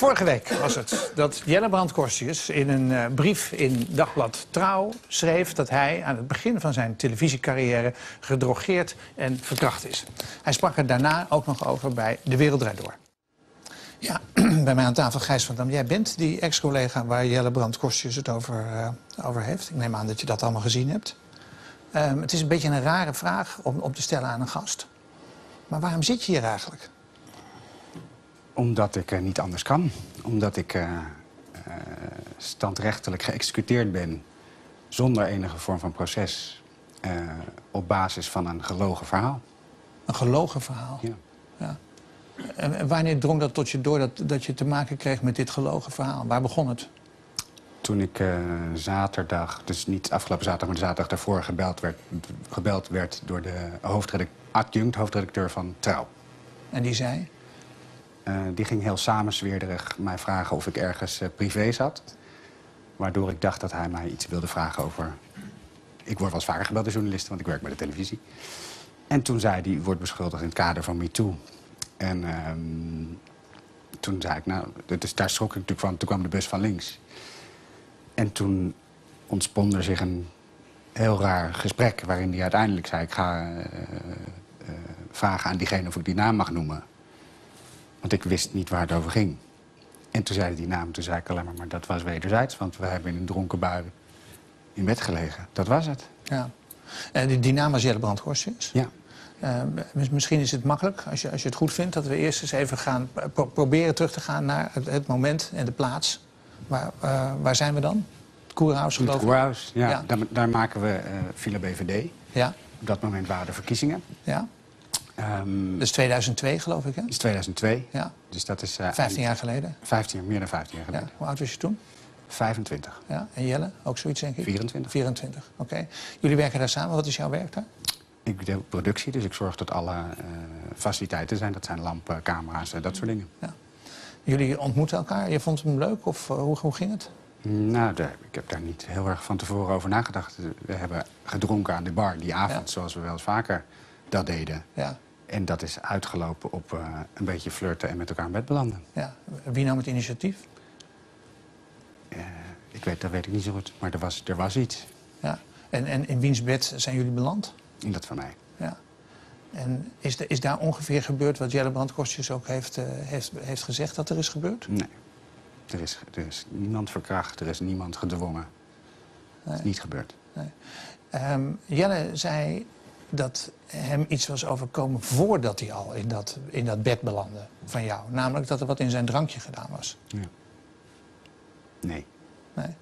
Vorige week was het dat Jelle Brandkorstius in een eh, brief in Dagblad Trouw schreef dat hij aan het begin van zijn televisiecarrière gedrogeerd en verkracht is. Hij sprak er daarna ook nog over bij De Wereld Door. Ja, bij mij aan tafel Gijs van Dam. Jij bent die ex-collega waar Jelle Brandkorstius het over, eh, over heeft. Ik neem aan dat je dat allemaal gezien hebt. Ehm, het is een beetje een rare vraag om, om te stellen aan een gast. Maar waarom zit je hier eigenlijk? Omdat ik uh, niet anders kan. Omdat ik uh, uh, standrechtelijk geëxecuteerd ben zonder enige vorm van proces. op basis van een gelogen verhaal. Een gelogen verhaal? Ja. ja. En, en wanneer drong dat tot je door dat, dat je te maken kreeg met dit gelogen verhaal? Waar begon het? Toen ik zaterdag, dus niet afgelopen zaterdag, maar de zaterdag daarvoor gebeld werd, gebeld werd door de hoofdredacteur, adjunct hoofdredacteur van Trouw. En die zei? Uh, die ging heel samenzweerderig mij vragen of ik ergens uh, privé zat. Waardoor ik dacht dat hij mij iets wilde vragen over... Ik word wel eens gebeld door journalisten, want ik werk bij de televisie. En toen zei hij, wordt beschuldigd in het kader van MeToo. En uh, toen zei ik, nou, dus daar schrok ik natuurlijk van. Toen kwam de bus van links. En toen ontspon er zich een heel raar gesprek... waarin hij uiteindelijk zei, ik ga uh, vragen aan diegene of ik die naam mag noemen. Want ik wist niet waar het over ging. En toen zei hij die naam, toen zei ik alleen maar, maar dat was wederzijds. Want we hebben in een dronken bui in bed gelegen. Dat was het. Ja. En die, die naam was Jelle Brandhorstjes? Ja. Uh, misschien is het makkelijk, als je, als je het goed vindt... dat we eerst eens even gaan pro proberen terug te gaan naar het, het, moment en de plaats. Waar, uh, waar zijn we dan? Het Koerhuis, geloof ik? Het Koerhuis, ja. ja. Daar, daar, maken we uh, Villa BVD. Ja. Op dat moment waren de verkiezingen. Ja. Um, dat is 2002, geloof ik, hè? Dat is 2002. Ja. Dus dat is... Uh, 15 jaar geleden? 15, meer dan 15 jaar geleden. Ja. Hoe oud was je toen? 25. Ja. En Jelle? Ook zoiets, denk ik? 24. 24, oké. Okay. Jullie werken daar samen. Wat is jouw werk daar? Ik doe productie, dus ik zorg dat alle uh, faciliteiten zijn. Dat zijn lampen, camera's, uh, dat soort dingen. Ja. Jullie ontmoeten elkaar. Je vond hem leuk of hoe, hoe ging het? Nou, ik heb daar niet heel erg van tevoren over nagedacht. We hebben gedronken aan de bar die avond, ja. zoals we wel eens vaker dat deden. Ja. En dat is uitgelopen op uh, een beetje flirten en met elkaar in bed belanden. Ja. Wie nam het initiatief? Uh, ik weet, dat weet ik niet zo goed, maar er was, er was iets. Ja. En, en in wiens bed zijn jullie beland? In dat van mij. Ja. En is, de, is daar ongeveer gebeurd wat Jelle Brandkostjes ook heeft, uh, heeft, heeft gezegd dat er is gebeurd? Nee. Er is, er is niemand verkracht, er is niemand gedwongen. Het is niet gebeurd. Nee. Um, Jelle zei dat hem iets was overkomen voordat hij al in dat, in dat bed belandde van jou. Namelijk dat er wat in zijn drankje gedaan was. Ja. Nee. nee.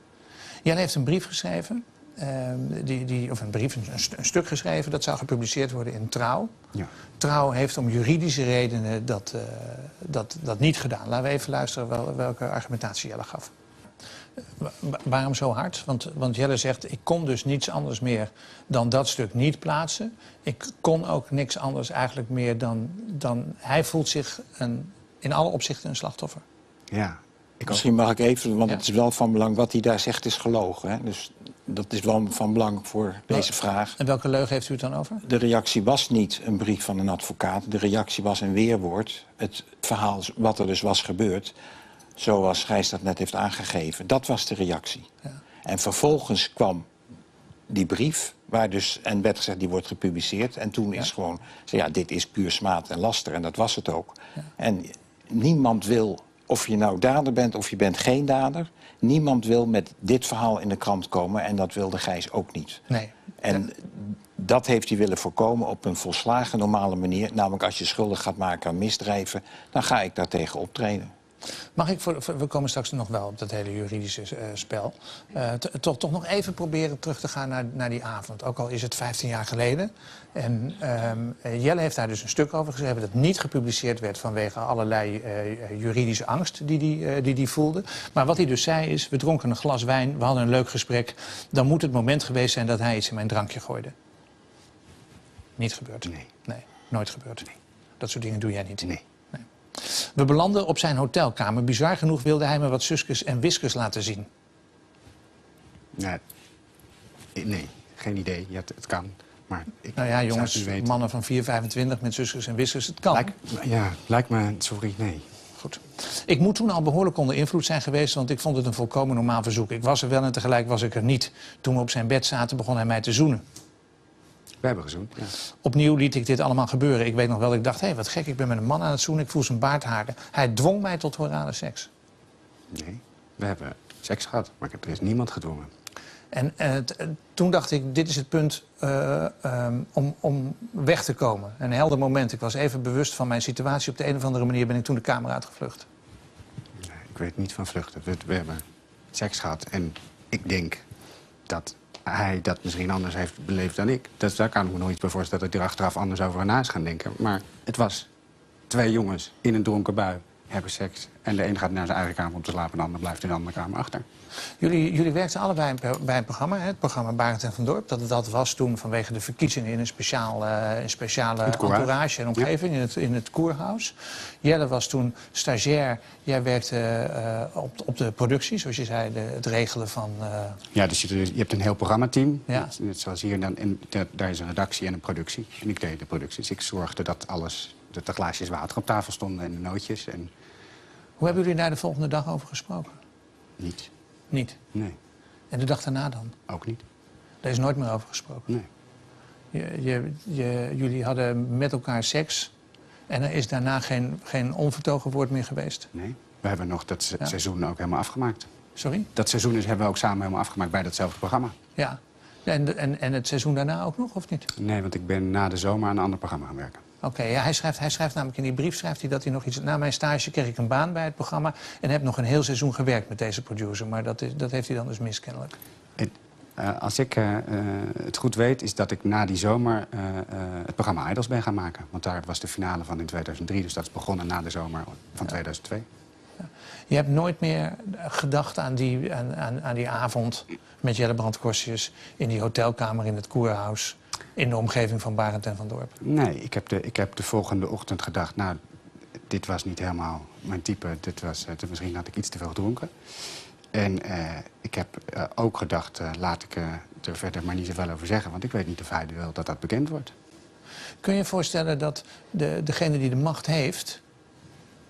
Jelle heeft een brief geschreven. Uh, die, die, of een brief, een, een, stuk geschreven, dat zou gepubliceerd worden in Trouw. Ja. Trouw heeft om juridische redenen dat, uh, dat, dat niet gedaan. Laten we even luisteren wel, welke argumentatie Jelle gaf. Waarom zo hard? Want, want Jelle zegt, ik kon dus niets anders meer dan dat stuk niet plaatsen. Ik kon ook niks anders eigenlijk meer dan... dan hij voelt zich een, in alle opzichten een slachtoffer. Ja. Ik Misschien mag ik even, want ja. het is wel van belang... wat hij daar zegt is gelogen. Hè? Dus dat is wel van belang voor deze vraag. En welke leugen heeft u het dan over? De reactie was niet een brief van een advocaat. De reactie was een weerwoord. Het verhaal wat er dus was gebeurd zoals Gijs dat net heeft aangegeven. Dat was de reactie. Ja. En vervolgens kwam die brief, waar dus, en werd gezegd, die wordt gepubliceerd. En toen ja. is gewoon, ja, dit is puur smaad en laster. En dat was het ook. Ja. En niemand wil, of je nou dader bent of je bent geen dader... niemand wil met dit verhaal in de krant komen. En dat wilde Gijs ook niet. Nee. En dat heeft hij willen voorkomen op een volslagen normale manier. Namelijk als je schuldig gaat maken aan misdrijven... dan ga ik daartegen optreden. Mag ik, voor, voor, we komen straks nog wel op dat hele juridische uh, spel... Uh, toch, toch nog even proberen terug te gaan naar, naar die avond. Ook al is het 15 jaar geleden. En um, Jelle heeft daar dus een stuk over geschreven... dat niet gepubliceerd werd vanwege allerlei uh, juridische angst die hij die, die, die voelde. Maar wat hij dus zei is, we dronken een glas wijn, we hadden een leuk gesprek... dan moet het moment geweest zijn dat hij iets in mijn drankje gooide. Niet gebeurd? Nee. Nee, nooit gebeurd? Nee. Dat soort dingen doe jij niet? Nee. We belanden op zijn hotelkamer. Bizar genoeg wilde hij me wat suskus en wiskus laten zien. Nee, nee geen idee. Ja, het, het kan. Maar ik nou ja, jongens, mannen van 4,25 met zusjes en wissers, het kan. Ja, lijkt me, sorry, nee. Goed. Ik moet toen al behoorlijk onder invloed zijn geweest, want ik vond het een volkomen normaal verzoek. Ik was er wel en tegelijk was ik er niet. Toen we op zijn bed zaten, begon hij mij te zoenen. We hebben gezoend, ja. Opnieuw liet ik dit allemaal gebeuren. Ik weet nog wel, ik dacht, hé, hey, wat gek, ik ben met een man aan het zoenen. Ik voel zijn baardharen. Hij dwong mij tot orale seks. Nee, we hebben seks gehad, maar er is niemand gedwongen. En eh, eh, toen dacht ik, dit is het punt eh, ehm, om, om weg te komen. Een helder moment. Ik was even bewust van mijn situatie. Op de een of andere manier ben ik toen de kamer uitgevlucht. Nee, ik weet niet van vluchten. We, we hebben seks gehad en ik denk dat hij dat misschien anders heeft beleefd dan ik. Dus daar kan ik me nog bij voorstellen dat ik er achteraf anders over na is gaan denken. Maar het was twee jongens in een dronken bui hebben seks. En de een gaat naar zijn eigen kamer om te slapen en de ander blijft in de andere kamer achter. Jullie, jullie werkten allebei bij- een programma, hè, het programma Barend en van Dorp. Dat, dat was toen vanwege de verkiezingen in een, speciaal, een speciale entourage en omgeving in, het, in het Koerhuis. Jelle was toen stagiair. Jij werkte eh, op, op de productie, zoals je zei, de, het regelen van... eh, Ja, dus je, je hebt een heel programmateam. Ja. Net- zoals hier. Dan, en da- daar is een redactie en een productie. En ik deed de productie. Dus ik zorgde dat alles, dat de glaasjes water op tafel stonden en de nootjes. En Hoe hebben jullie daar de volgende dag over gesproken? niet. Niet. Nee, En de dag daarna dan? ook niet. Daar is nooit meer over gesproken. Nee. Je, je, je- jullie hadden met elkaar seks en er is daarna geen, geen onvertogen woord meer geweest. nee. We hebben nog dat se- Ja. seizoen ook helemaal afgemaakt. Sorry? Dat seizoen is, hebben we ook samen helemaal afgemaakt bij datzelfde programma. Ja. En, en, en het seizoen daarna ook nog, of niet? Nee, want ik ben na de zomer aan een ander programma gaan werken. Oké, ja, hij, schrijft, hij schrijft namelijk in die brief schrijft hij dat hij nog iets... Na mijn stage kreeg ik een baan bij het programma... en heb nog een heel seizoen gewerkt met deze producer. Maar dat, is, dat heeft hij dan dus mis, kennelijk. En, eh, als ik eh, eh, het goed weet, is dat ik na die zomer het programma Idols ben gaan maken. Want daar was de finale van in 2003. Dus dat is begonnen na de zomer van 2002. Je hebt nooit meer gedacht aan die, aan, aan, aan die avond met Jelle Brand Corsius... in die hotelkamer in het Koerhuis... in de omgeving van Barend en van Dorp. Nee, ik heb, de, ik heb de volgende ochtend gedacht... nou, dit was niet helemaal mijn type. Dit was, eh, misschien had ik iets te veel gedronken. En eh, ik heb eh, ook gedacht, laat ik er verder maar niet zoveel over zeggen... want ik weet niet of hij wil dat dat bekend wordt. Kun je je voorstellen dat de, degene die de macht heeft...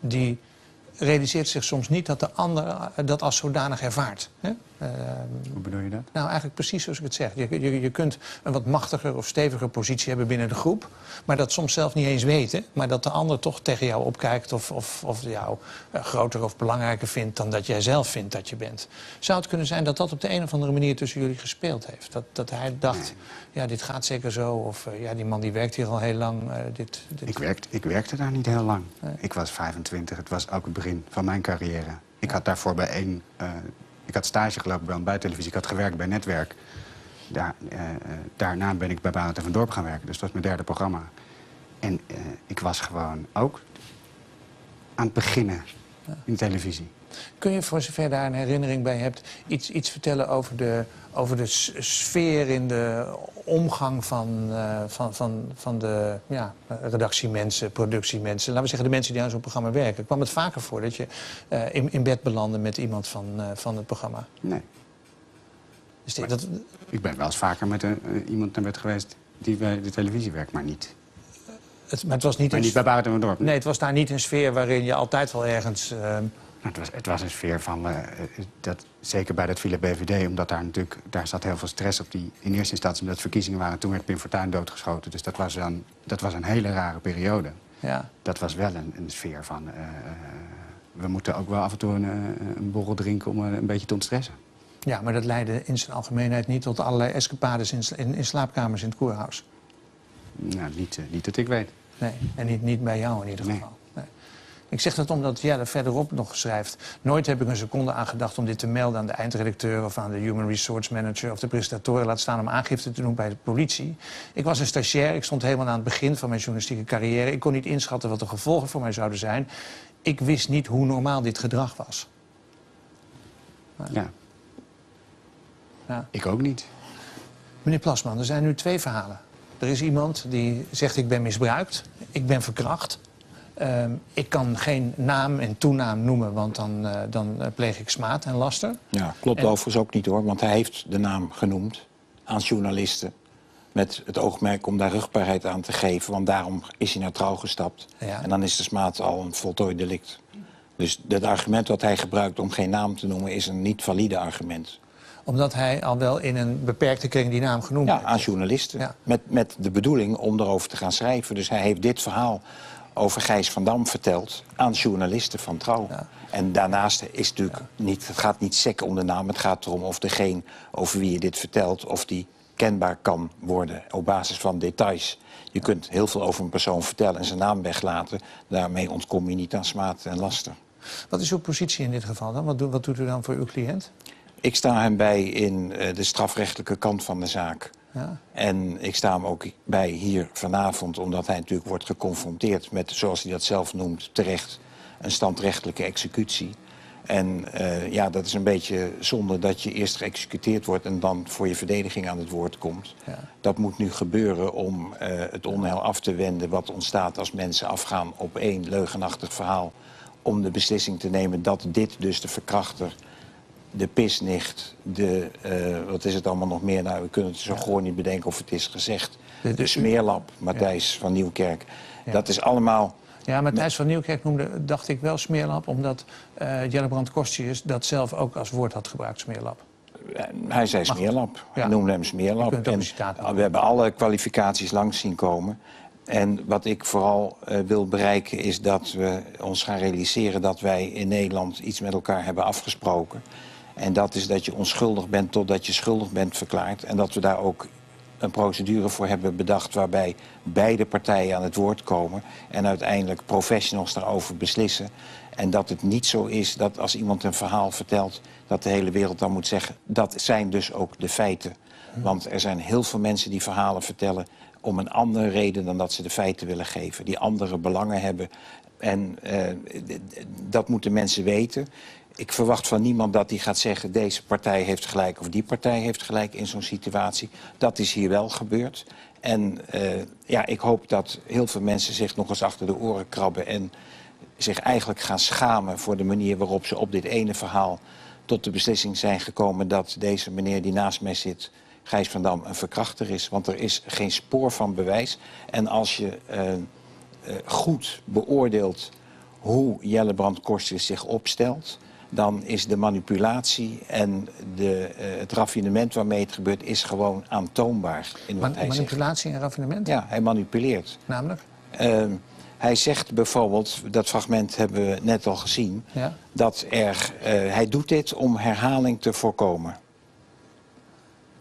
die realiseert zich soms niet dat de ander dat als zodanig ervaart. Hè? Ehm, Hoe bedoel je dat? Nou, eigenlijk precies zoals ik het zeg. Je, je, je kunt een wat machtiger of steviger positie hebben binnen de groep... maar dat soms zelf niet eens weten... maar dat de ander toch tegen jou opkijkt... of, of, of jou eh, groter of belangrijker vindt dan dat jij zelf vindt dat je bent. Zou het kunnen zijn dat dat op de een of andere manier tussen jullie gespeeld heeft? Dat, dat hij dacht, ja, dit gaat zeker zo... of eh, ja, die man die werkt hier al heel lang. eh, dit, dit... Ik, werkte, ik werkte daar niet heel lang. Ik was 25, het was ook het begin van mijn carrière. Ik had daarvoor bij één... ik had stage gelopen bij ontbijttelevisie, ik had gewerkt bij Netwerk. Daar, eh, eh, daarna ben ik bij Barend en van Dorp gaan werken, dus dat was mijn derde programma. En eh, ik was gewoon ook aan het beginnen in televisie. Kun je, voor zover daar een herinnering bij hebt, iets, iets vertellen over de, over de sfeer in de omgang van, eh, van, van, van de ja, redactiemensen, productiemensen? Laten we zeggen, de mensen die aan zo'n programma werken. Kwam het vaker voor dat je eh, in, in bed belandde met iemand van, eh, van het programma? Nee, dit, dat, ik ben wel eens vaker met een, iemand naar bed geweest die bij de televisie werkt, maar niet. het, maar het was niet, Maar niet bij Barend en Dorp. nee, het was daar niet een sfeer waarin je altijd wel ergens... eh, Nou, het, was, het was een sfeer van, eh, dat, zeker bij dat Philip BVD... omdat daar natuurlijk, daar zat heel veel stress op die... in eerste instantie omdat het verkiezingen waren... toen werd Pim Fortuyn doodgeschoten. Dus dat was, een, dat was een hele rare periode. ja. Dat was wel een, een sfeer van... eh, eh, we moeten ook wel af en toe een, een borrel drinken om een beetje te ontstressen. ja, maar dat leidde in zijn algemeenheid niet tot allerlei escapades in, in, in slaapkamers in het koerhuis. Nou, niet, niet dat ik weet. Nee, en niet, niet bij jou in ieder Nee. geval. Ik zeg dat omdat Jelle verderop nog schrijft... nooit heb ik een seconde aan gedacht om dit te melden aan de eindredacteur... of aan de human resource manager of de presentatoren... laat staan om aangifte te doen bij de politie. Ik was een stagiair, ik stond helemaal aan het begin van mijn journalistieke carrière. Ik kon niet inschatten wat de gevolgen voor mij zouden zijn. Ik wist niet hoe normaal dit gedrag was. Ja, Ja. ik ook niet. Meneer Plasman, er zijn nu twee verhalen. Er is iemand die zegt ik ben misbruikt, ik ben verkracht. Ehm, ik kan geen naam en toenaam noemen, want dan, eh, dan eh, pleeg ik smaad en laster. Ja, klopt En- overigens ook niet hoor, want hij heeft de naam genoemd aan journalisten. Met het oogmerk om daar rugbaarheid aan te geven, want daarom is hij naar trouw gestapt. Ja. En dan is de smaad al een voltooid delict. Dus het argument wat hij gebruikt om geen naam te noemen... is een niet valide argument. Omdat hij al wel in een beperkte kring die naam genoemd Ja, heeft. aan journalisten. Ja. Met, met de bedoeling om erover te gaan schrijven. Dus hij heeft dit verhaal over Gijs van Dam verteld aan journalisten van Trouw. Ja. En daarnaast is het natuurlijk niet, het gaat niet sec om de naam. Het gaat erom of degene over wie je dit vertelt... of die kenbaar kan worden op basis van details. Je kunt heel veel over een persoon vertellen en zijn naam weglaten. Daarmee ontkom je niet aan smaad en laster. Wat is uw positie in dit geval dan? Wat, doet- wat doet u dan voor uw cliënt? Ik sta hem bij in eh, de strafrechtelijke kant van de zaak. Ja. En ik sta hem ook bij hier vanavond, omdat hij natuurlijk wordt geconfronteerd met, zoals hij dat zelf noemt, terecht, een standrechtelijke executie. En eh, ja, dat is een beetje zonde dat je eerst geëxecuteerd wordt en dan voor je verdediging aan het woord komt. Ja. Dat moet nu gebeuren om eh, het onheil af te wenden wat ontstaat als mensen afgaan op één leugenachtig verhaal. Om de beslissing te nemen dat dit dus de verkrachter de pisnicht, de, eh, wat is het allemaal nog meer? Nou, we kunnen het zo gewoon niet bedenken of het is gezegd. De- De, de- smeerlap, Matthijs van Nieuwkerk. Dat is allemaal... Ja, maar Thijs van Nieuwkerk noemde, dacht ik wel, smeerlap... omdat eh Jellebrand Kostius dat zelf ook als woord had gebruikt, smeerlap. eh, Hij zei smeerlap. Hij noemde hem smeerlap. En we hebben alle kwalificaties langs zien komen. En wat ik vooral wil bereiken is dat we ons gaan realiseren... dat wij in Nederland iets met elkaar hebben afgesproken. En dat is dat je onschuldig bent totdat je schuldig bent verklaard. En dat we daar ook een procedure voor hebben bedacht... waarbij beide partijen aan het woord komen... en uiteindelijk professionals daarover beslissen. En dat het niet zo is dat als iemand een verhaal vertelt... dat de hele wereld dan moet zeggen... dat zijn dus ook de feiten. Want er zijn heel veel mensen die verhalen vertellen... om een andere reden dan dat ze de feiten willen geven. Die andere belangen hebben. En eh, dat moeten mensen weten. Ik verwacht van niemand dat hij gaat zeggen... deze partij heeft gelijk of die partij heeft gelijk in zo'n situatie. Dat is hier wel gebeurd. En eh, ja, ik hoop dat heel veel mensen zich nog eens achter de oren krabben... en zich eigenlijk gaan schamen voor de manier waarop ze op dit ene verhaal... tot de beslissing zijn gekomen dat deze meneer die naast mij zit... Gijs van Dam een verkrachter is. Want er is geen spoor van bewijs. En als je eh, eh, goed beoordeelt hoe Jelle Korstius zich opstelt... dan is de manipulatie en de, eh, het raffinement waarmee het gebeurt... is gewoon aantoonbaar in wat Man- hij zegt. manipulatie en raffinement? Ja, hij manipuleert. Namelijk? Ehm, hij zegt bijvoorbeeld, dat fragment hebben we net al gezien... Ja. dat er, eh, hij doet dit om herhaling te voorkomen.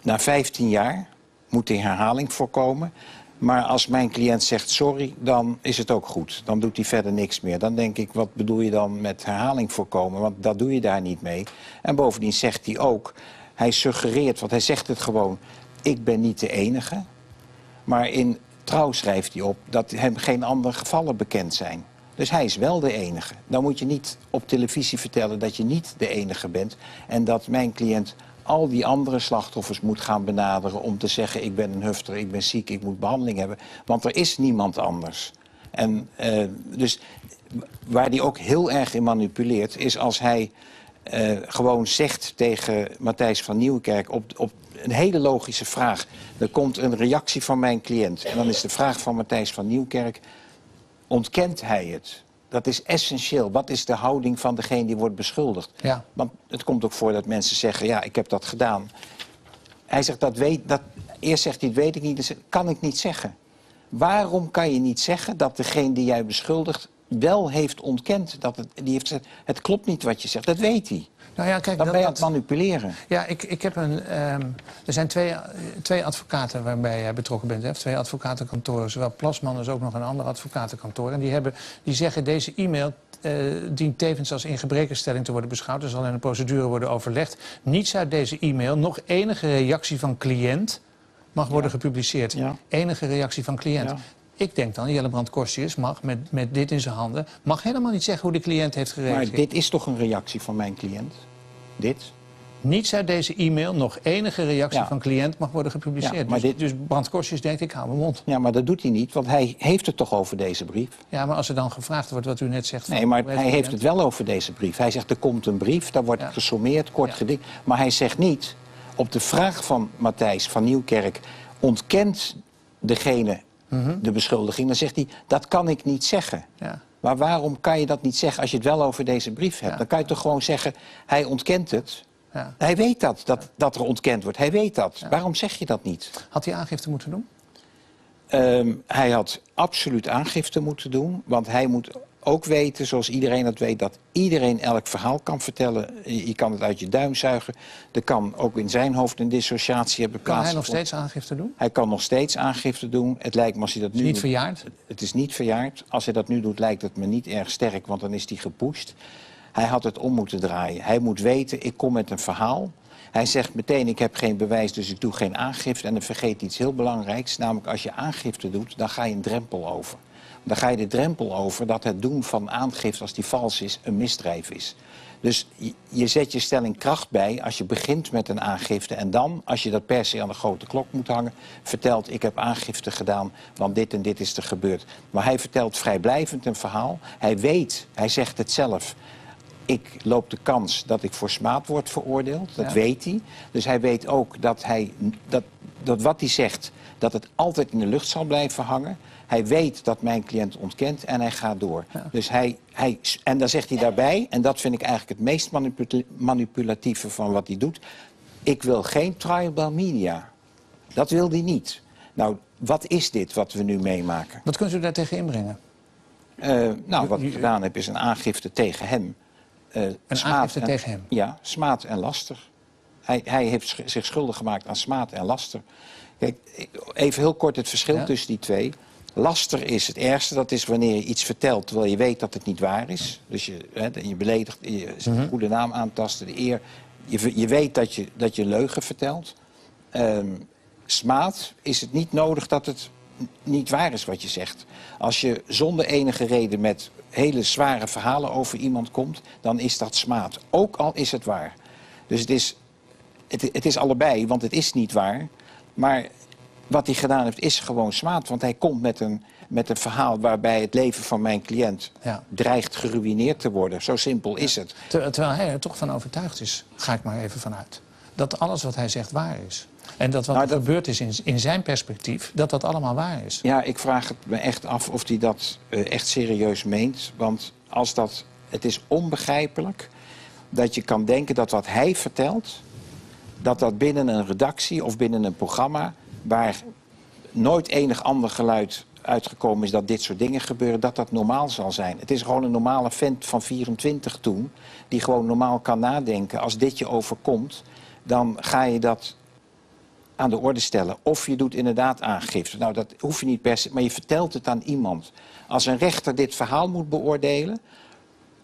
Na 15 jaar moet die herhaling voorkomen. Maar als mijn cliënt zegt sorry, dan is het ook goed. Dan doet hij verder niks meer. Dan denk ik, wat bedoel je dan met herhaling voorkomen? Want dat doe je daar niet mee. En bovendien zegt hij ook, hij suggereert, want hij zegt het gewoon... ik ben niet de enige. Maar in trouw schrijft hij op dat hem geen andere gevallen bekend zijn. Dus hij is wel de enige. Dan moet je niet op televisie vertellen dat je niet de enige bent. En dat mijn cliënt al die andere slachtoffers moet gaan benaderen... om te zeggen, ik ben een hufter, ik ben ziek, ik moet behandeling hebben. Want er is niemand anders. En eh, dus waar hij ook heel erg in manipuleert... is als hij eh, gewoon zegt tegen Matthijs van Nieuwkerk... Op, op een hele logische vraag. Er komt een reactie van mijn cliënt. En dan is de vraag van Matthijs van Nieuwkerk... ontkent hij het? Dat is essentieel. Wat is de houding van degene die wordt beschuldigd? Ja. Want het komt ook voor dat mensen zeggen... ja, ik heb dat gedaan. Hij zegt, dat weet, dat, eerst zegt hij, het weet ik niet. Dus kan ik niet zeggen. Waarom kan je niet zeggen dat degene die jij beschuldigt... wel heeft ontkend? Dat het, die heeft gezegd, het klopt niet wat je zegt. Dat weet hij. Nou ja, kijk, Dan dat- ben je aan het manipuleren. Ja, ik, ik heb een. ehm, er zijn twee, twee advocaten waarbij jij betrokken bent. Hè? Twee advocatenkantoren, zowel Plasman als ook nog een ander advocatenkantoor. En die, hebben, die zeggen deze e-mail. eh, dient tevens als in gebrekenstelling te worden beschouwd. Er zal in een procedure worden overlegd. Niets uit deze e-mail, nog enige reactie van cliënt mag worden gepubliceerd. Ja. Enige reactie van cliënt. Ja. Ik denk dan, Jellebrand Korstius mag met, met dit in zijn handen... mag helemaal niet zeggen hoe de cliënt heeft gereageerd. Maar dit is toch een reactie van mijn cliënt? Dit? Niets uit deze e-mail, nog enige reactie Ja. van cliënt mag worden gepubliceerd. Ja, maar dus, dit- dus Brand Korstius denkt, ik hou mijn mond. Ja, maar dat doet hij niet, want hij heeft het toch over deze brief? Ja, maar als er dan gevraagd wordt wat u net zegt... Nee, maar hij heeft het wel over deze brief. Hij zegt, er komt een brief, daar wordt Ja. gesommeerd, kort Ja. geding. Maar hij zegt niet, op de vraag van Matthijs van Nieuwkerk... ontkent degene Mhm. de beschuldiging, dan zegt hij, dat kan ik niet zeggen. Ja. Maar waarom kan je dat niet zeggen als je het wel over deze brief hebt? Ja. Dan kan je toch gewoon zeggen, hij ontkent het. Ja. Hij weet dat, dat, dat er ontkend wordt. Hij weet dat. Waarom zeg je dat niet? Had hij aangifte moeten doen? Ehm, hij had absoluut aangifte moeten doen. Want hij moet ook weten, zoals iedereen dat weet... dat iedereen elk verhaal kan vertellen. Je kan het uit je duim zuigen. Er kan ook in zijn hoofd een dissociatie hebben Kan hij nog plaatsgevonden. steeds aangifte doen? Hij kan nog steeds aangifte doen. Het lijkt me als hij dat Is nu niet doet- verjaard? Het is niet verjaard. Als hij dat nu doet, lijkt het me niet erg sterk, want dan is hij gepusht. Hij had het om moeten draaien. Hij moet weten, ik kom met een verhaal. Hij zegt meteen, ik heb geen bewijs, dus ik doe geen aangifte. En dan vergeet iets heel belangrijks, namelijk als je aangifte doet, dan ga je een drempel over. Dan ga je de drempel over dat het doen van aangifte, als die vals is, een misdrijf is. Dus je- zet je stelling kracht bij als je begint met een aangifte. En dan, als je dat per se aan de grote klok moet hangen, vertelt ik heb aangifte gedaan, want dit en dit is er gebeurd. Maar hij vertelt vrijblijvend een verhaal. Hij weet, hij zegt het zelf. Ik loop de kans dat ik voor smaad word veroordeeld. Dat Ja. weet hij. Dus hij weet ook dat, hij, dat, dat wat hij zegt, dat het altijd in de lucht zal blijven hangen. Hij weet dat mijn cliënt ontkent en hij gaat door. Dus hij, hij, en dan zegt hij daarbij, en dat vind ik eigenlijk het meest manipu- manipulatieve van wat hij doet. Ik wil geen trial by media. Dat wil hij niet. Nou, wat is dit wat we nu meemaken? Wat kunt u daar tegen inbrengen? Eh, nou, wat ik gedaan heb is een aangifte tegen hem. Eh, Een smaad aangifte en- tegen hem? Ja, smaad en laster. Hij, hij heeft sch- zich schuldig gemaakt aan smaad en laster. Kijk, even heel kort het verschil Ja. tussen die twee. Laster is het ergste, dat is wanneer je iets vertelt terwijl je weet dat het niet waar is. Dus je, hè, je beledigt, je zet Mhm. de goede naam aantasten, de eer. Je, je weet dat je, dat je leugen vertelt. Ehm, smaad is het niet nodig dat het niet waar is wat je zegt. Als je zonder enige reden met hele zware verhalen over iemand komt, dan is dat smaad. Ook al is het waar. Dus het is, het, het is allebei, want het is niet waar. Maar wat hij gedaan heeft, is gewoon smaad. Want hij komt met een, met een verhaal waarbij het leven van mijn cliënt Ja. dreigt geruïneerd te worden. Zo simpel is het. Ter- terwijl hij er toch van overtuigd is, ga ik maar even vanuit. Dat alles wat hij zegt waar is. En dat wat Nou, er dat- gebeurd is in, in zijn perspectief, dat dat allemaal waar is. Ja, ik vraag het me echt af of hij dat eh, echt serieus meent. Want als dat, het is onbegrijpelijk dat je kan denken dat wat hij vertelt... dat dat binnen een redactie of binnen een programma... waar nooit enig ander geluid uitgekomen is dat dit soort dingen gebeuren... dat dat normaal zal zijn. Het is gewoon een normale vent van 24 toen... die gewoon normaal kan nadenken. Als dit je overkomt, dan ga je dat aan de orde stellen. Of je doet inderdaad aangifte. Nou, dat hoef je niet per se, maar je vertelt het aan iemand. Als een rechter dit verhaal moet beoordelen...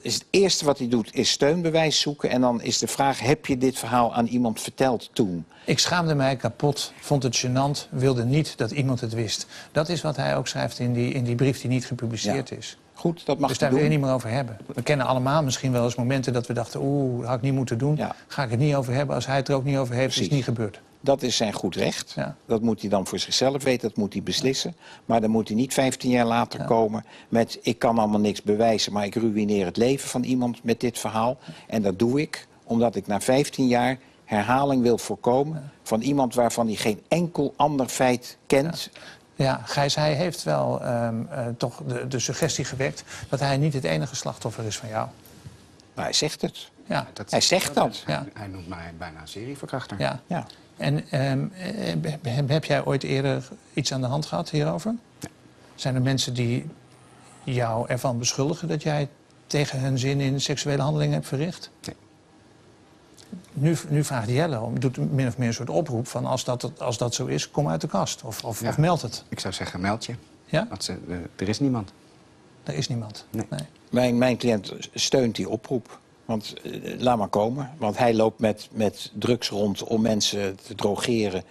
is het eerste wat hij doet, is steunbewijs zoeken. En dan is de vraag, heb je dit verhaal aan iemand verteld toen? Ik schaamde mij kapot, vond het gênant, wilde niet dat iemand het wist. Dat is wat hij ook schrijft in die, in die brief die niet gepubliceerd Ja. is. Goed, dat mag Dus daar wil je niet meer over hebben. We kennen allemaal misschien wel eens momenten dat we dachten... oeh, dat had ik niet moeten doen. Ja. Ga ik het niet over hebben. Als hij het er ook niet over heeft, is het niet gebeurd. Dat is zijn goed recht. Ja. Dat moet hij dan voor zichzelf weten, dat moet hij beslissen. Maar dan moet hij niet 15 jaar later komen met... ik kan allemaal niks bewijzen, maar ik ruïneer het leven van iemand met dit verhaal. En dat doe ik omdat ik na 15 jaar herhaling wil voorkomen... van iemand waarvan hij geen enkel ander feit kent. Ja, Gijs, hij heeft wel ehm, eh, toch de, de suggestie gewekt... dat hij niet het enige slachtoffer is van jou. Maar hij zegt het. Ja, Dat Hij zegt dat. Ja. Hij noemt mij bijna een serieverkrachter. ja. Ja. En ehm, eh, heb, jij ooit eerder iets aan de hand gehad hierover? Zijn er mensen die jou ervan beschuldigen dat jij tegen hun zin in seksuele handelingen hebt verricht? Nee. Nu, nu vraagt Jelle om, doet min of meer een soort oproep van als dat, als dat zo is, kom uit de kast of, of, Ja. of meld het. Ik zou zeggen, meld je. Ja? Want ze, eh, er is niemand. Er is niemand. Nee. Mijn, mijn cliënt steunt die oproep. Want eh, laat maar komen. Want hij loopt met, met drugs rond om mensen te drogeren.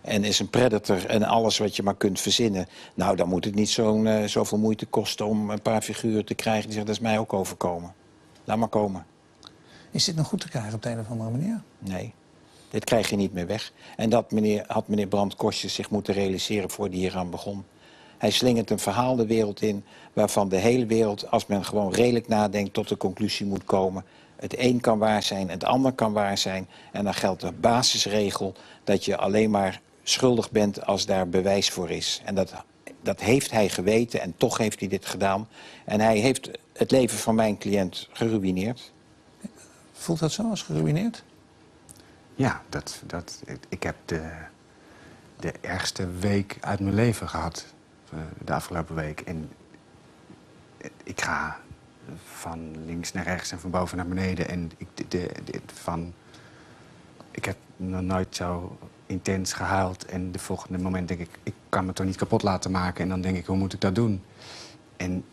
En is een predator en alles wat je maar kunt verzinnen. Nou, dan moet het niet zo'n, eh, zoveel moeite kosten om een paar figuren te krijgen die zeggen dat is mij ook overkomen. Laat maar komen. Is dit nog goed te krijgen op de een of andere manier? Nee, dit krijg je niet meer weg. En dat meneer, had meneer Brandt Kostjes zich moeten realiseren voordat hij hieraan begon. Hij slingert een verhaal de wereld in waarvan de hele wereld, als men gewoon redelijk nadenkt, tot de conclusie moet komen. Het een kan waar zijn, het ander kan waar zijn. En dan geldt de basisregel dat je alleen maar schuldig bent als daar bewijs voor is. En dat dat heeft hij geweten en toch heeft hij dit gedaan. En hij heeft het leven van mijn cliënt geruineerd. Voelt dat zo als geruineerd? Ja, dat, dat, ik heb de, de ergste week uit mijn leven gehad. Eh, De afgelopen week. En ik ga van links naar rechts en van boven naar beneden. En ik, de, de, van, ik heb nog nooit zo intens gehuild. En de volgende moment denk ik, ik kan me toch niet kapot laten maken. En dan denk ik, hoe moet ik dat doen? En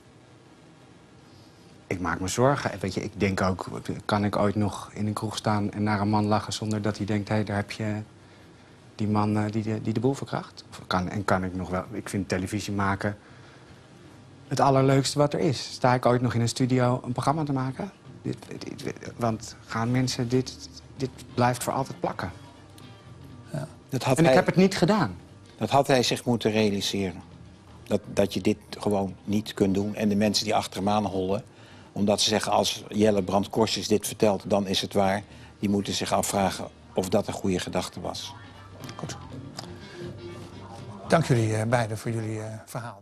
ik maak me zorgen. En Weet je, ik denk ook, kan ik ooit nog in een kroeg staan en naar een man lachen zonder dat hij denkt, hé, daar heb je die man eh, die, de, die de boel verkracht? Of kan, en kan ik nog wel, ik vind televisie maken het allerleukste wat er is. Sta ik ooit nog in een studio een programma te maken? Dit, want gaan mensen, dit, dit blijft voor altijd plakken. Dat had, En ik heb het niet gedaan. dat had hij zich moeten realiseren. Dat, dat je dit gewoon niet kunt doen. En de mensen die achter hem aan hollen, omdat ze zeggen als Jelle Brand Korsjes dit vertelt, dan is het waar. Die moeten zich afvragen of dat een goede gedachte was. Goed. Dank jullie eh, beiden voor jullie eh, verhaal.